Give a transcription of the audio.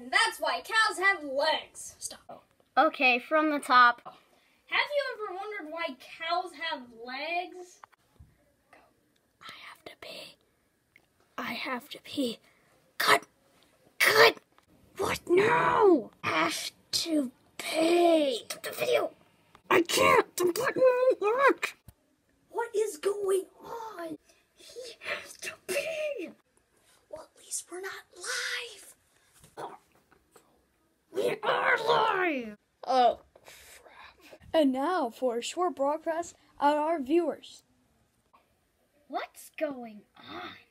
and that's why cows have legs. Stop. Okay, from the top. Have you ever wondered why cows have legs? I have to pee. I have to pee. Cut. Cut. What now? Have to pee. Stop the video. I can't. The button won't work. What is going on? He has to pee. Well, at least we're not live. Live. Oh, crap. And now for a short broadcast of our viewers. What's going on?